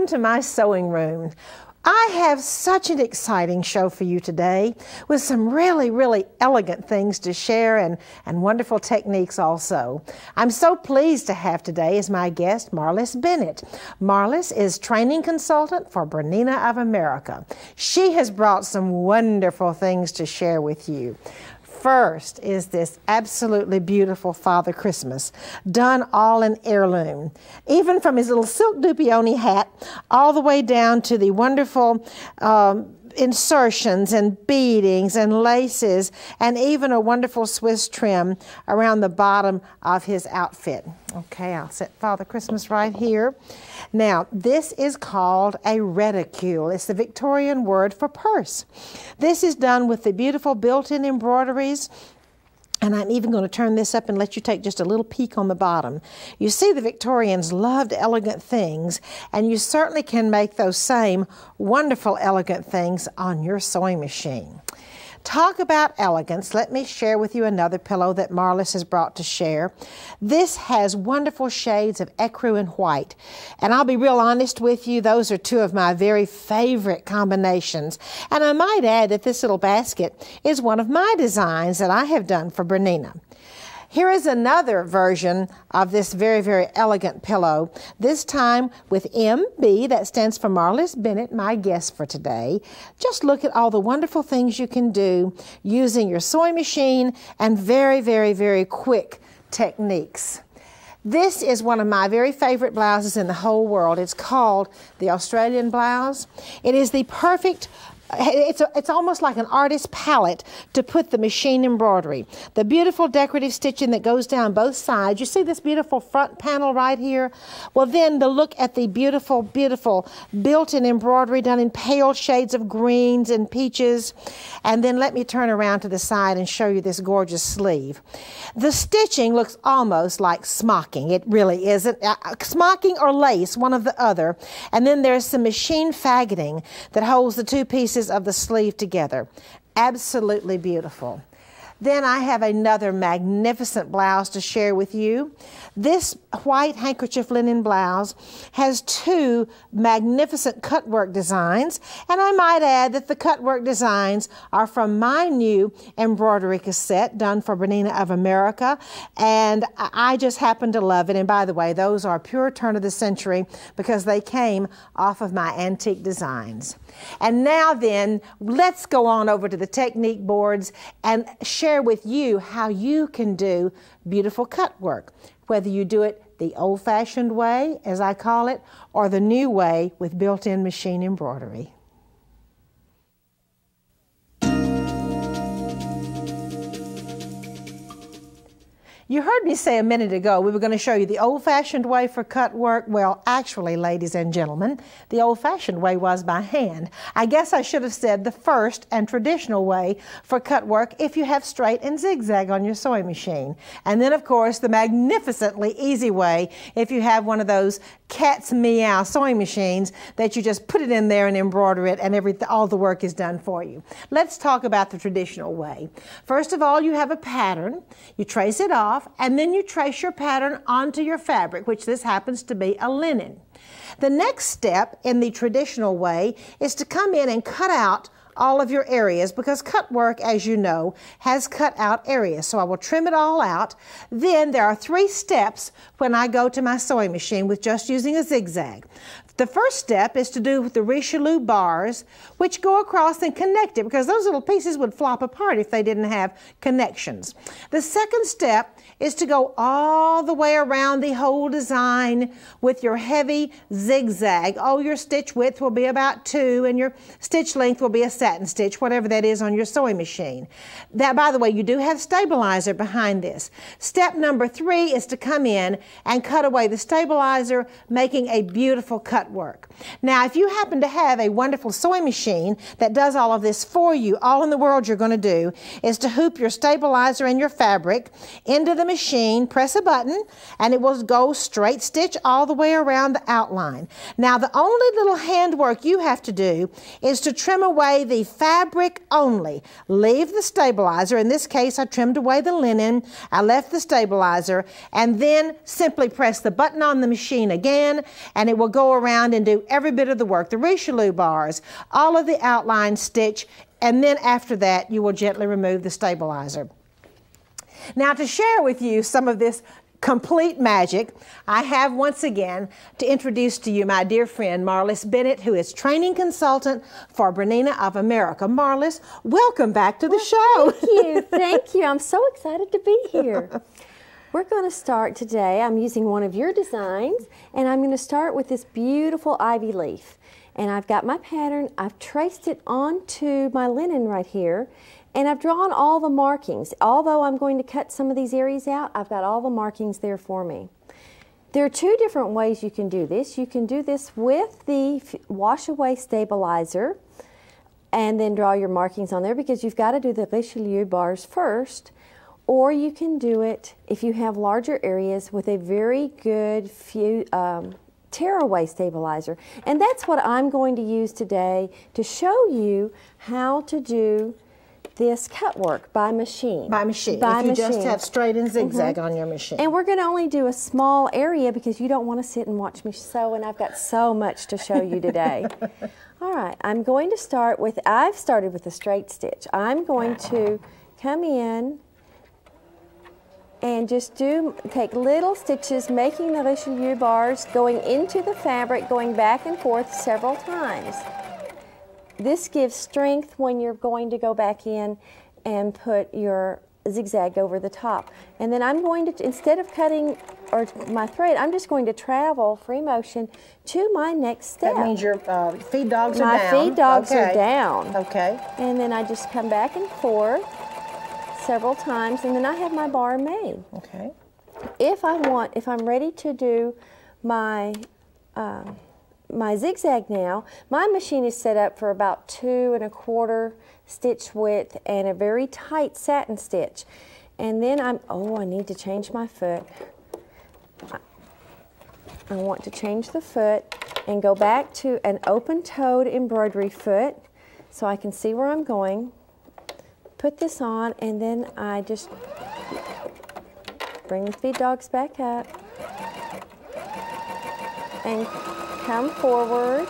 Welcome to my sewing room. I have such an exciting show for you today with some really, really elegant things to share and, and wonderful techniques also. I'm so pleased to have today as my guest Marlis Bennett. Marlis is training consultant for Bernina of America. She has brought some wonderful things to share with you. First is this absolutely beautiful Father Christmas, done all in heirloom. Even from his little silk dupioni hat all the way down to the wonderful um, insertions and beadings and laces and even a wonderful Swiss trim around the bottom of his outfit. Okay, I'll set Father Christmas right here. Now, this is called a reticule. It's the Victorian word for purse. This is done with the beautiful built-in embroideries and I'm even going to turn this up and let you take just a little peek on the bottom. You see, the Victorians loved elegant things, and you certainly can make those same wonderful, elegant things on your sewing machine. Talk about elegance. Let me share with you another pillow that Marlis has brought to share. This has wonderful shades of ecru and white. And I'll be real honest with you, those are two of my very favorite combinations. And I might add that this little basket is one of my designs that I have done for Bernina. Here is another version of this very, very elegant pillow, this time with MB, that stands for Marlis Bennett, my guest for today. Just look at all the wonderful things you can do using your sewing machine and very, very, very quick techniques. This is one of my very favorite blouses in the whole world. It's called the Australian blouse. It is the perfect it's, a, it's almost like an artist's palette to put the machine embroidery. The beautiful decorative stitching that goes down both sides. You see this beautiful front panel right here? Well, then the look at the beautiful, beautiful built-in embroidery done in pale shades of greens and peaches. And then let me turn around to the side and show you this gorgeous sleeve. The stitching looks almost like smocking. It really isn't. Uh, uh smocking or lace, one of the other. And then there's some machine faggoting that holds the two pieces pieces of the sleeve together. Absolutely beautiful. Then I have another magnificent blouse to share with you. This white handkerchief linen blouse has two magnificent cutwork designs, and I might add that the cutwork designs are from my new embroidery cassette done for Bernina of America, and I just happen to love it. And by the way, those are pure turn of the century because they came off of my antique designs. And now then, let's go on over to the technique boards and share with you how you can do beautiful cut work, whether you do it the old fashioned way, as I call it, or the new way with built in machine embroidery. You heard me say a minute ago we were going to show you the old fashioned way for cut work. Well, actually, ladies and gentlemen, the old fashioned way was by hand. I guess I should have said the first and traditional way for cut work if you have straight and zigzag on your sewing machine. And then, of course, the magnificently easy way if you have one of those cat's meow sewing machines that you just put it in there and embroider it and every, all the work is done for you. Let's talk about the traditional way. First of all, you have a pattern. You trace it off off, and then you trace your pattern onto your fabric, which this happens to be a linen. The next step in the traditional way is to come in and cut out all of your areas because cut work, as you know, has cut out areas. So I will trim it all out. Then there are three steps when I go to my sewing machine with just using a zigzag. The first step is to do the Richelieu bars, which go across and connect it because those little pieces would flop apart if they didn't have connections. The second step is to go all the way around the whole design with your heavy zigzag. Oh, your stitch width will be about two and your stitch length will be a satin stitch, whatever that is on your sewing machine. That, by the way, you do have stabilizer behind this. Step number three is to come in and cut away the stabilizer, making a beautiful cut work. Now, if you happen to have a wonderful sewing machine that does all of this for you. All in the world you're going to do is to hoop your stabilizer and your fabric into the machine, press a button, and it will go straight stitch all the way around the outline. Now the only little handwork you have to do is to trim away the fabric only. Leave the stabilizer. In this case, I trimmed away the linen. I left the stabilizer and then simply press the button on the machine again and it will go around and do every bit of the work. The Richelieu bars, all of the outline stitch, and then after that you will gently remove the stabilizer. Now to share with you some of this complete magic, I have once again to introduce to you my dear friend Marlis Bennett, who is training consultant for Bernina of America. Marlis, welcome back to the well, show. Thank you. Thank you. I'm so excited to be here. We're going to start today. I'm using one of your designs, and I'm going to start with this beautiful ivy leaf. And I've got my pattern, I've traced it onto my linen right here, and I've drawn all the markings. Although I'm going to cut some of these areas out, I've got all the markings there for me. There are two different ways you can do this. You can do this with the wash away stabilizer and then draw your markings on there because you've got to do the Richelieu bars first. Or you can do it if you have larger areas with a very good few, um, tearaway stabilizer. And that's what I'm going to use today to show you how to do this cut work by machine. By machine. By if you machine. just have straight and zigzag mm -hmm. on your machine. And we're going to only do a small area because you don't want to sit and watch me sew, and I've got so much to show you today. All right, I'm going to start with, I've started with a straight stitch. I'm going to come in and just do take little stitches making the Richelieu bars going into the fabric going back and forth several times. This gives strength when you're going to go back in and put your zigzag over the top. And then I'm going to, instead of cutting or my thread, I'm just going to travel free motion to my next step. That means your uh, feed dogs my are down. My feed dogs okay. are down. Okay. And then I just come back and forth several times and then I have my bar made. Okay. If I want, if I'm ready to do my uh, my zigzag now, my machine is set up for about two and a quarter stitch width and a very tight satin stitch. And then I'm, oh, I need to change my foot. I want to change the foot and go back to an open-toed embroidery foot so I can see where I'm going. Put this on and then I just bring the feed dogs back up and come forward.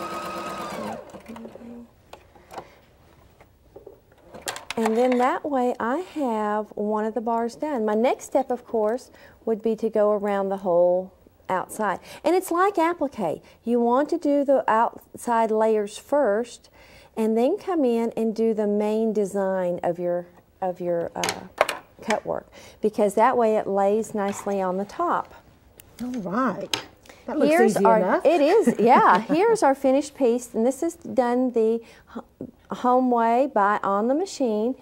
And then that way I have one of the bars done. My next step, of course, would be to go around the whole outside. And it's like applique. You want to do the outside layers first and then come in and do the main design of your, of your uh, cut work because that way it lays nicely on the top. All right. That looks here's easy our, enough. It is, yeah. here's our finished piece, and this is done the home way by on the machine,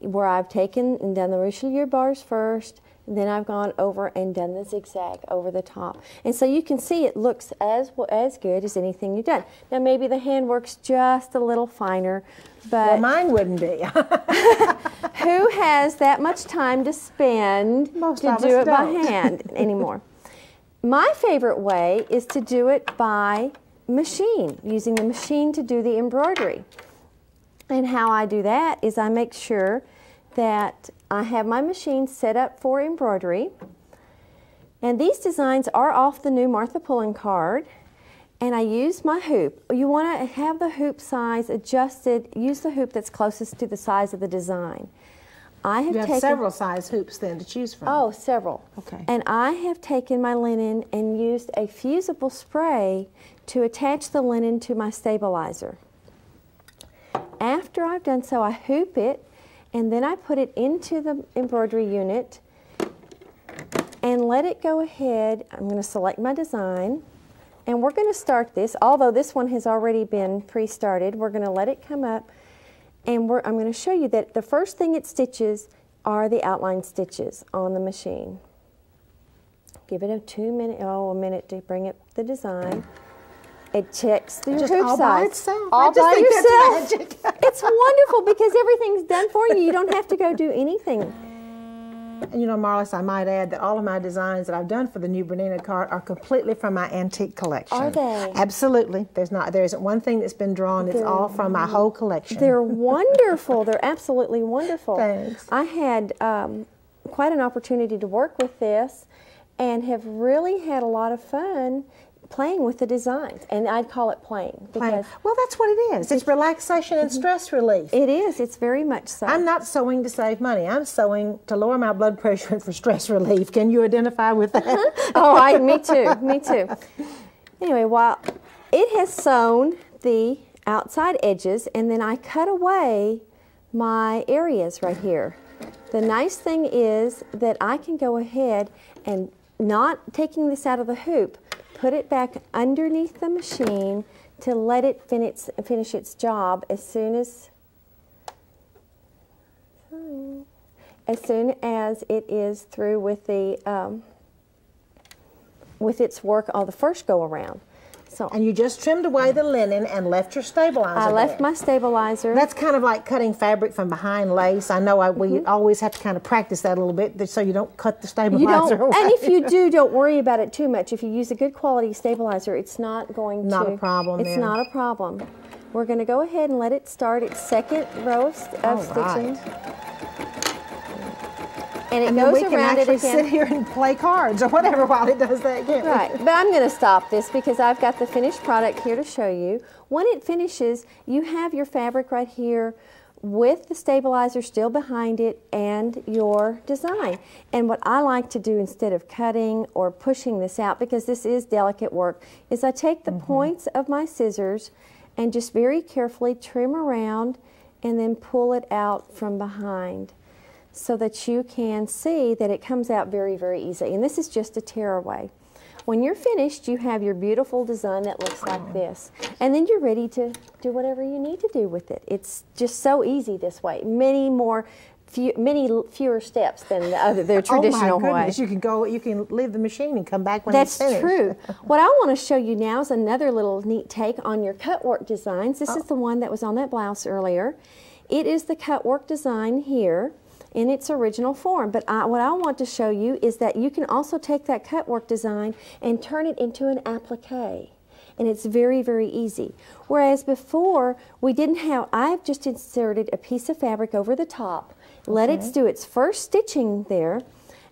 where I've taken and done the Richelieu bars first, then I've gone over and done the zigzag over the top. And so you can see it looks as well, as good as anything you've done. Now maybe the handwork's just a little finer, but well, mine wouldn't be. who has that much time to spend Most to do it don't. by hand anymore? My favorite way is to do it by machine, using the machine to do the embroidery. And how I do that is I make sure that I have my machine set up for embroidery. And these designs are off the new Martha Pullen card. And I use my hoop. You want to have the hoop size adjusted, use the hoop that's closest to the size of the design. I have, you have taken, several size hoops then to choose from. Oh, several. Okay. And I have taken my linen and used a fusible spray to attach the linen to my stabilizer. After I've done so, I hoop it and then I put it into the embroidery unit and let it go ahead. I'm going to select my design and we're going to start this. Although this one has already been pre-started, we're going to let it come up and I'm going to show you that the first thing it stitches are the outline stitches on the machine. Give it a two minute, oh, a minute to bring up the design. It checks the Just hoop all size. by itself. All by yourself. it's wonderful because everything's done for you. You don't have to go do anything. And you know, Marlis, I might add that all of my designs that I've done for the new Bernina card are completely from my antique collection. Are they? Absolutely. There's not there isn't one thing that's been drawn. It's all from my whole collection. They're wonderful. They're absolutely wonderful. Thanks. I had um, quite an opportunity to work with this and have really had a lot of fun playing with the designs. And I'd call it playing because well, that's what it is. It's relaxation and mm-hmm. stress relief. it is. It's very much so. I'm not sewing to save money. I'm sewing to lower my blood pressure and for stress relief. Can you identify with that? oh, I, me too, me too. Anyway, while it has sewn the outside edges, and then I cut away my areas right here. The nice thing is that I can go ahead and not taking this out of the hoop, put it back underneath the machine to let it finish, finish its job as soon as as soon as it is through with the um, with its work on the first go around. So and you just trimmed away the linen and left your stabilizer. I left there. my stabilizer. That's kind of like cutting fabric from behind lace. I know I, we Mm-hmm. always have to kind of practice that a little bit so you don't cut the stabilizer. you don't, away. and if you do, don't worry about it too much. If you use a good quality stabilizer, it's not going Not to. a problem It's then. not a problem. We're going to go ahead and let it start its second row of, st- of All stitching, right. And it and then goes we can around it actually again. sit here and play cards or whatever while it does that again. Right, but I'm going to stop this because I've got the finished product here to show you. When it finishes, you have your fabric right here with the stabilizer still behind it and your design. And what I like to do instead of cutting or pushing this out, because this is delicate work, is I take the mm-hmm. points of my scissors and just very carefully trim around and then pull it out from behind so that you can see that it comes out very, very easily. And this is just a tearaway. When you're finished, you have your beautiful design that looks like this. And then you're ready to do whatever you need to do with it. It's just so easy this way. Many more, few, many fewer steps than the other, their traditional oh my way. goodness, you can go, you can leave the machine and come back when That's it's finished. true. What I want to show you now is another little neat take on your cutwork designs. This Oh. is the one that was on that blouse earlier. It is the cutwork design here in its original form. But I, what I want to show you is that you can also take that cut work design and turn it into an applique. And it's very, very easy. Whereas before, we didn't have, I've just inserted a piece of fabric over the top, let it do its first stitching there,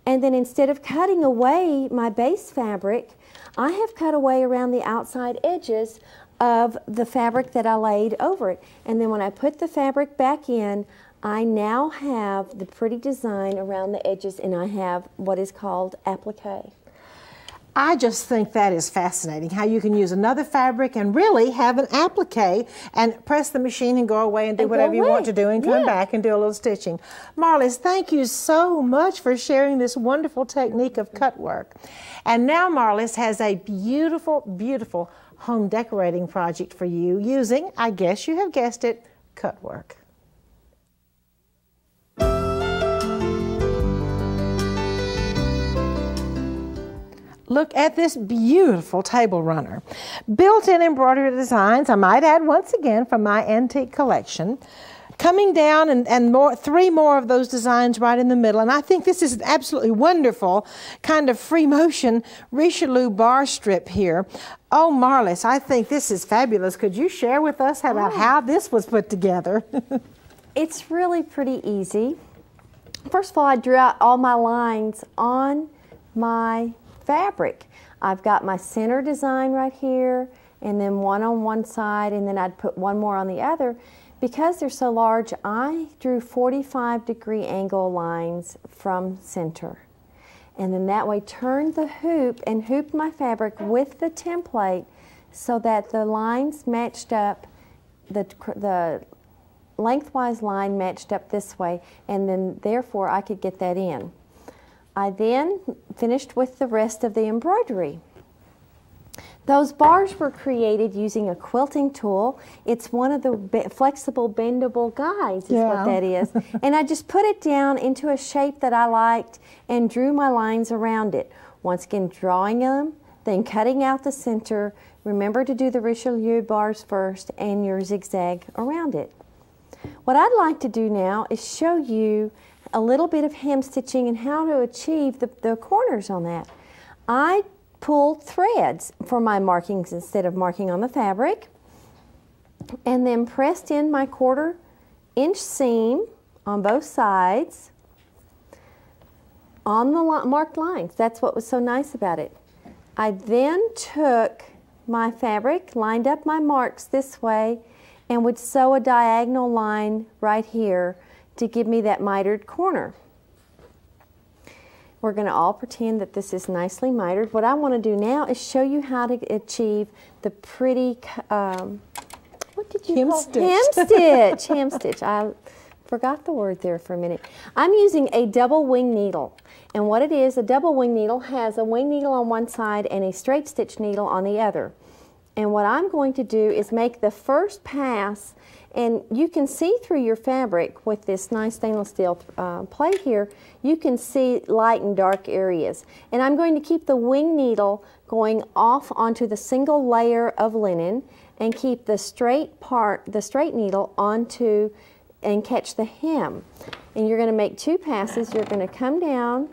and then instead of cutting away my base fabric, I have cut away around the outside edges of the fabric that I laid over it. And then when I put the fabric back in, I now have the pretty design around the edges and I have what is called applique. I just think that is fascinating how you can use another fabric and really have an applique and press the machine and go away and do And whatever you want to do and come Yeah. back and do a little stitching. Marlis, thank you so much for sharing this wonderful technique of cut work. And now Marlis has a beautiful, beautiful home decorating project for you using, I guess you have guessed it, cut work. Look at this beautiful table runner. Built-in embroidery designs, I might add once again from my antique collection. Coming down and, and more, three more of those designs right in the middle. And I think this is an absolutely wonderful kind of free motion Richelieu bar strip here. Oh, Marlis, I think this is fabulous. Could you share with us about oh. how this was put together? It's really pretty easy. First of all, I drew out all my lines on my fabric. I've got my center design right here, and then one on one side, and then I'd put one more on the other. Because they're so large, I drew 45 degree angle lines from center. And then that way turned the hoop and hooped my fabric with the template so that the lines matched up, the, the lengthwise line matched up this way, and then therefore I could get that in. I then finished with the rest of the embroidery. Those bars were created using a quilting tool. It's one of the be- flexible bendable guides is Yeah. what that is. and I just put it down into a shape that I liked and drew my lines around it. Once again, drawing them, then cutting out the center, Remember to do the Richelieu bars first and your zigzag around it. What I'd like to do now is show you a little bit of hem stitching and how to achieve the, the corners on that. I pulled threads for my markings instead of marking on the fabric and then pressed in my quarter inch seam on both sides on the marked lines. That's what was so nice about it. I then took my fabric, lined up my marks this way, and would sew a diagonal line right here to give me that mitered corner. We're going to all pretend that this is nicely mitered. What I want to do now is show you how to achieve the pretty, um, what did you hem call stitch. Hem stitch. hem stitch. I forgot the word there for a minute. I'm using a double wing needle. And what it is, a double wing needle has a wing needle on one side and a straight stitch needle on the other. And what I'm going to do is make the first pass and you can see through your fabric with this nice stainless steel uh, plate here, you can see light and dark areas. And I'm going to keep the wing needle going off onto the single layer of linen and keep the straight part, the straight needle onto and catch the hem. And you're going to make two passes. You're going to come down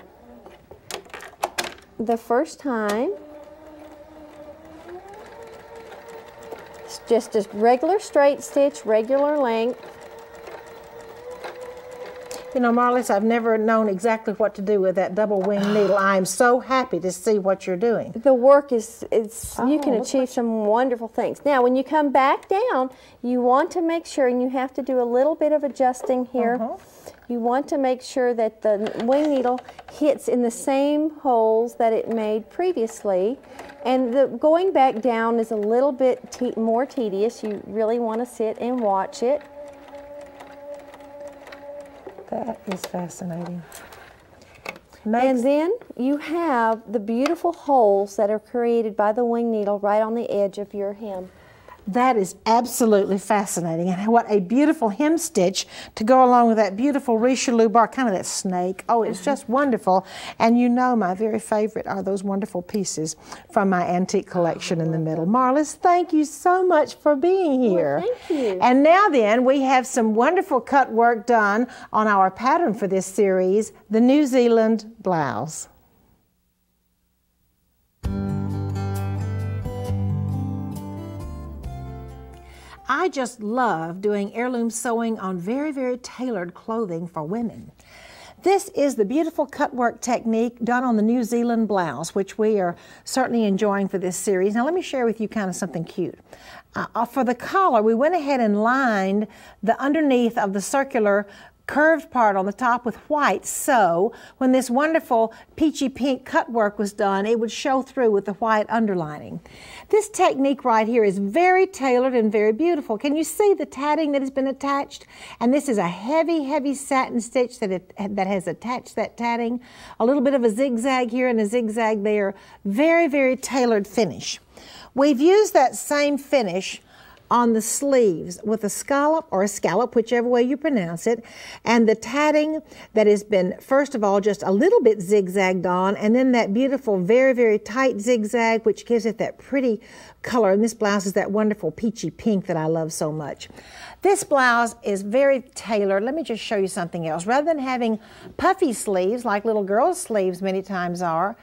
the first time just a regular straight stitch, regular length. You know, Marlis, I've never known exactly what to do with that double wing needle. I'm so happy to see what you're doing. The work is, it's, oh, you can achieve some wonderful things. Now, when you come back down, you want to make sure, and you have to do a little bit of adjusting here. Uh -huh. You want to make sure that the wing needle hits in the same holes that it made previously. And the, going back down is a little bit te more tedious. You really want to sit and watch it. That is fascinating. Next. And then you have the beautiful holes that are created by the wing needle right on the edge of your hem. That is absolutely fascinating. And what a beautiful hem stitch to go along with that beautiful Richelieu bar, kind of that snake. Oh, it's mm-hmm. just wonderful. And you know my very favorite are those wonderful pieces from my antique collection in the oh, middle. Marlis, thank you so much for being here. Well, thank you. And now then, we have some wonderful cut work done on our pattern for this series, the New Zealand blouse. I just love doing heirloom sewing on very, very tailored clothing for women. This is the beautiful cut work technique done on the New Zealand blouse, which we are certainly enjoying for this series. Now let me share with you kind of something cute. Uh, for the collar, we went ahead and lined the underneath of the circular curved part on the top with white so when this wonderful peachy pink cut work was done it would show through with the white underlining. This technique right here is very tailored and very beautiful. Can you see the tatting that has been attached? And this is a heavy heavy satin stitch that, it, that has attached that tatting. A little bit of a zigzag here and a zigzag there. Very very tailored finish. We've used that same finish on the sleeves with a scallop or a scallop, whichever way you pronounce it, and the tatting that has been, first of all, just a little bit zigzagged on, and then that beautiful, very, very tight zigzag, which gives it that pretty color. And this blouse is that wonderful peachy pink that I love so much. This blouse is very tailored. Let me just show you something else. Rather than having puffy sleeves like little girls' sleeves many times are,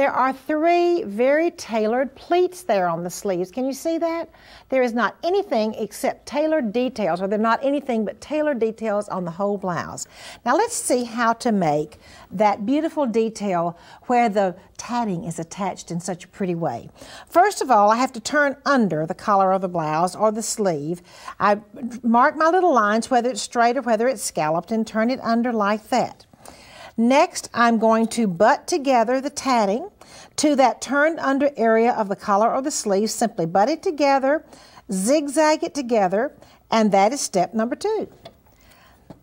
there are three very tailored pleats there on the sleeves. Can you see that? There is not anything except tailored details, or they're not anything but tailored details on the whole blouse. Now let's see how to make that beautiful detail where the tatting is attached in such a pretty way. First of all, I have to turn under the collar of the blouse or the sleeve. I mark my little lines, whether it's straight or whether it's scalloped, and turn it under like that. Next, I'm going to butt together the tatting to that turned under area of the collar or the sleeve. Simply butt it together, zigzag it together, and that is step number two.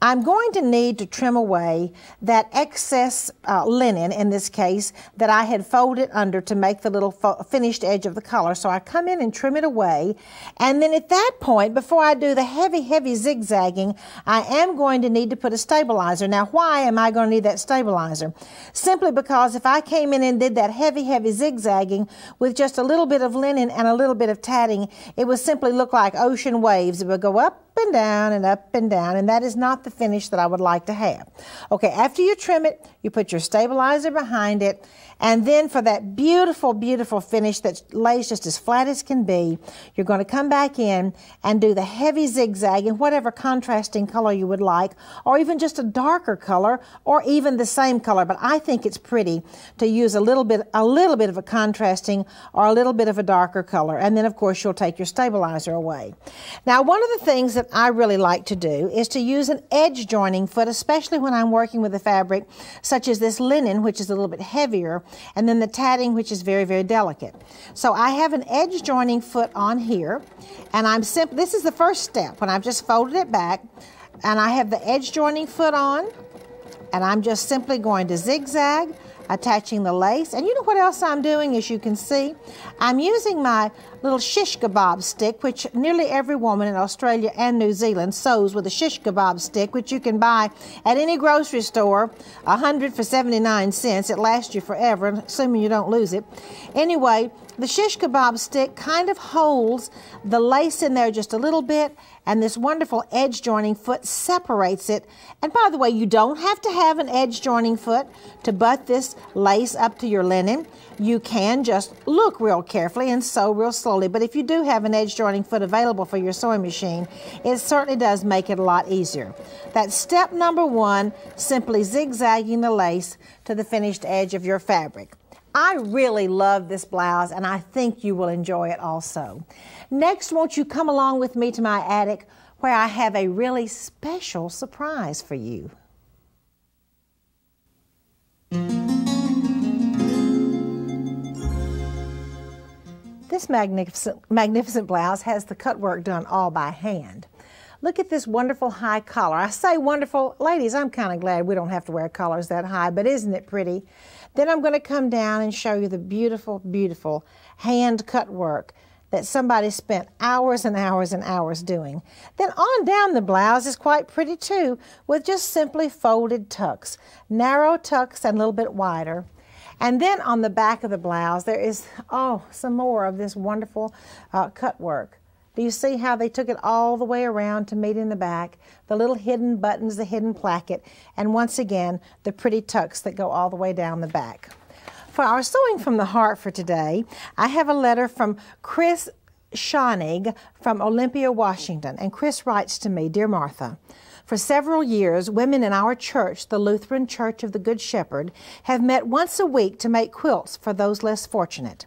I'm going to need to trim away that excess uh, linen, in this case, that I had folded under to make the little finished edge of the collar. So I come in and trim it away. And then at that point, before I do the heavy, heavy zigzagging, I am going to need to put a stabilizer. Now, why am I going to need that stabilizer? Simply because if I came in and did that heavy, heavy zigzagging with just a little bit of linen and a little bit of tatting, it would simply look like ocean waves. It would go up and down and up and down, and that is not the finish that I would like to have. Okay, after you trim it, you put your stabilizer behind it, and then for that beautiful, beautiful finish that lays just as flat as can be, you're going to come back in and do the heavy zigzag in whatever contrasting color you would like, or even just a darker color, or even the same color. But I think it's pretty to use a little bit, a little bit of a contrasting or a little bit of a darker color. And then of course you'll take your stabilizer away. Now one of the things that I really like to do is to use an edge joining foot, especially when I'm working with a fabric such as this linen, which is a little bit heavier and then the tatting, which is very, very delicate. So I have an edge joining foot on here, and I'm simply, this is the first step when I've just folded it back, and I have the edge joining foot on, and I'm just simply going to zigzag attaching the lace. And you know what else I'm doing, as you can see? I'm using my little shish kebab stick, which nearly every woman in Australia and New Zealand sews with a shish kebab stick, which you can buy at any grocery store, a hundred for 79 cents. It lasts you forever, assuming you don't lose it. Anyway, the shish kebab stick kind of holds the lace in there just a little bit, and this wonderful edge joining foot separates it. And by the way, you don't have to have an edge joining foot to butt this lace up to your linen. You can just look real carefully and sew real slowly. But if you do have an edge joining foot available for your sewing machine, it certainly does make it a lot easier. That's step number one, simply zigzagging the lace to the finished edge of your fabric. I really love this blouse and I think you will enjoy it also. Next, won't you come along with me to my attic where I have a really special surprise for you. This magnificent, magnificent blouse has the cut work done all by hand. Look at this wonderful high collar. I say wonderful, ladies, I'm kind of glad we don't have to wear collars that high, but isn't it pretty? Then I'm going to come down and show you the beautiful, beautiful hand cut work that somebody spent hours and hours and hours doing. Then on down the blouse is quite pretty too, with just simply folded tucks, narrow tucks and a little bit wider. And then on the back of the blouse, there is, oh, some more of this wonderful uh, cut work. Do you see how they took it all the way around to meet in the back? The little hidden buttons, the hidden placket, and once again, the pretty tucks that go all the way down the back. For our Sewing from the Heart for today, I have a letter from Chris Schoenig from Olympia, Washington. And Chris writes to me Dear Martha, for several years, women in our church, the Lutheran Church of the Good Shepherd, have met once a week to make quilts for those less fortunate.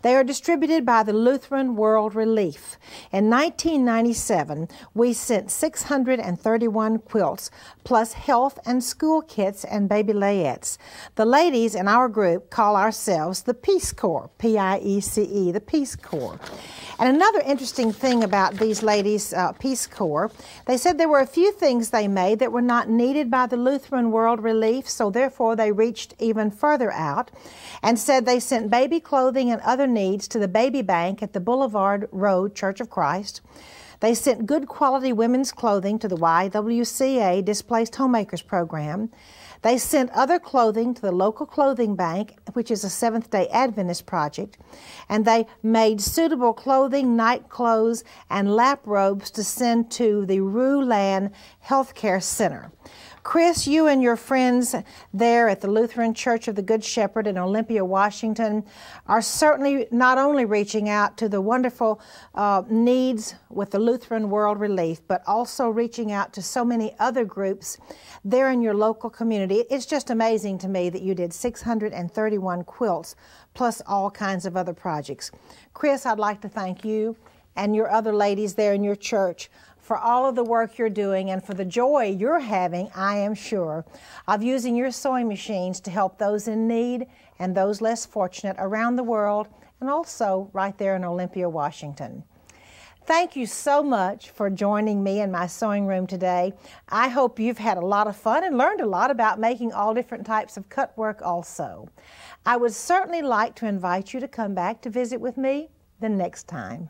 They are distributed by the Lutheran World Relief. In 1997, we sent 631 quilts, plus health and school kits and baby layettes. The ladies in our group call ourselves the Piece Corps, P I E C E, the Piece Corps. And another interesting thing about these ladies' uh, Piece Corps, they said there were a few things they made that were not needed by the Lutheran World Relief, so therefore they reached even further out and said they sent baby clothing and other needs to the baby bank at the Boulevard Road Church of Christ. They sent good quality women's clothing to the YWCA Displaced Homemakers Program. They sent other clothing to the local clothing bank, which is a Seventh day Adventist project, and they made suitable clothing, night clothes, and lap robes to send to the Roo-Lan Healthcare Center. Chris, you and your friends there at the Lutheran Church of the Good Shepherd in Olympia, Washington, are certainly not only reaching out to the wonderful uh, needs with the Lutheran World Relief, but also reaching out to so many other groups there in your local community. It's just amazing to me that you did 631 quilts plus all kinds of other projects. Chris, I'd like to thank you and your other ladies there in your church for all of the work you're doing and for the joy you're having, I am sure, of using your sewing machines to help those in need and those less fortunate around the world and also right there in Olympia, Washington. Thank you so much for joining me in my sewing room today. I hope you've had a lot of fun and learned a lot about making all different types of cut work also. I would certainly like to invite you to come back to visit with me the next time.